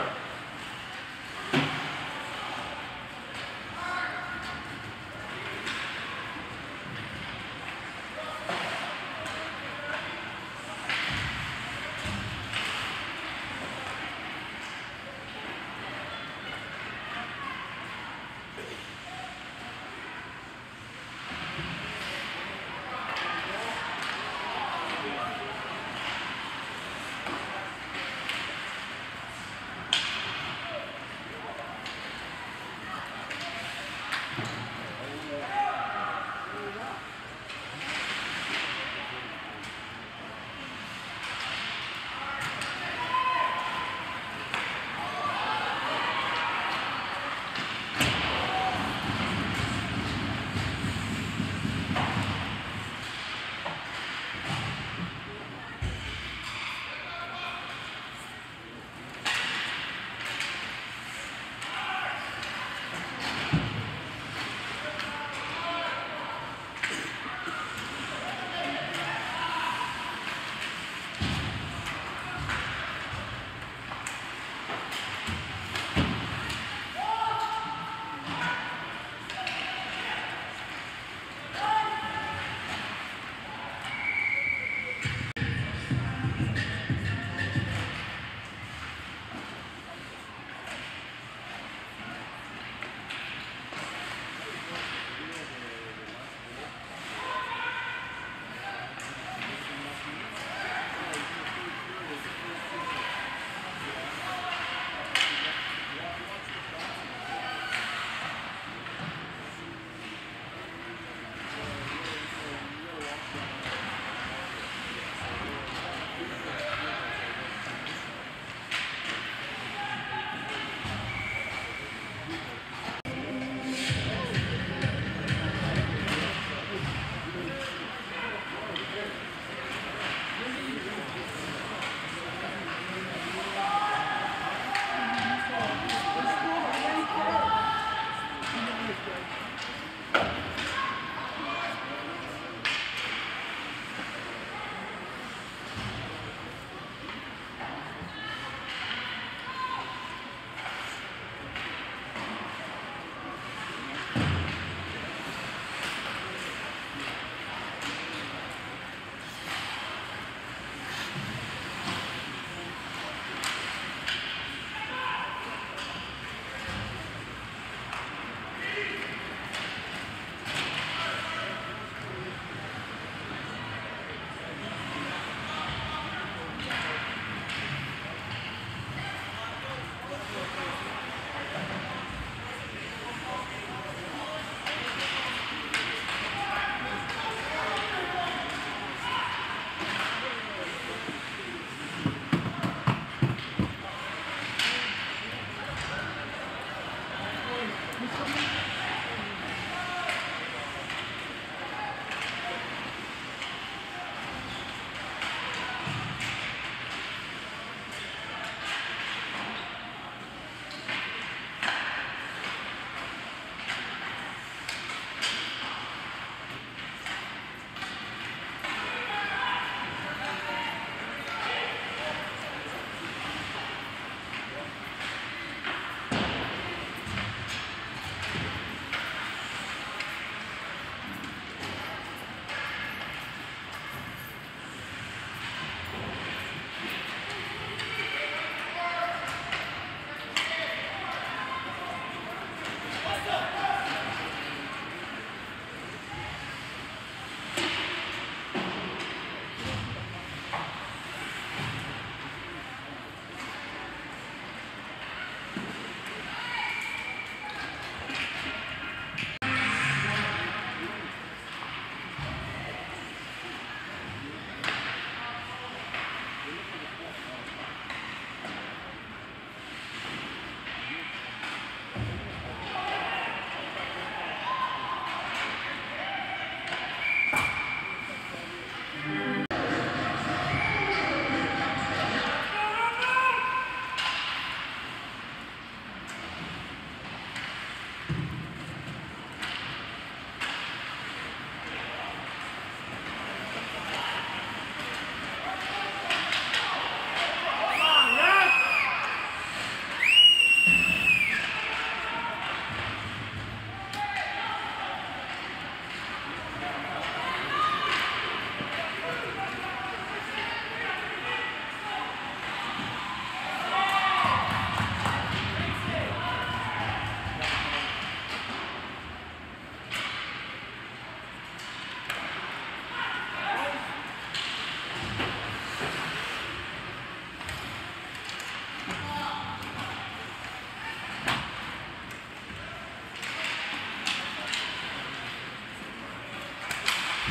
Stop.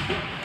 you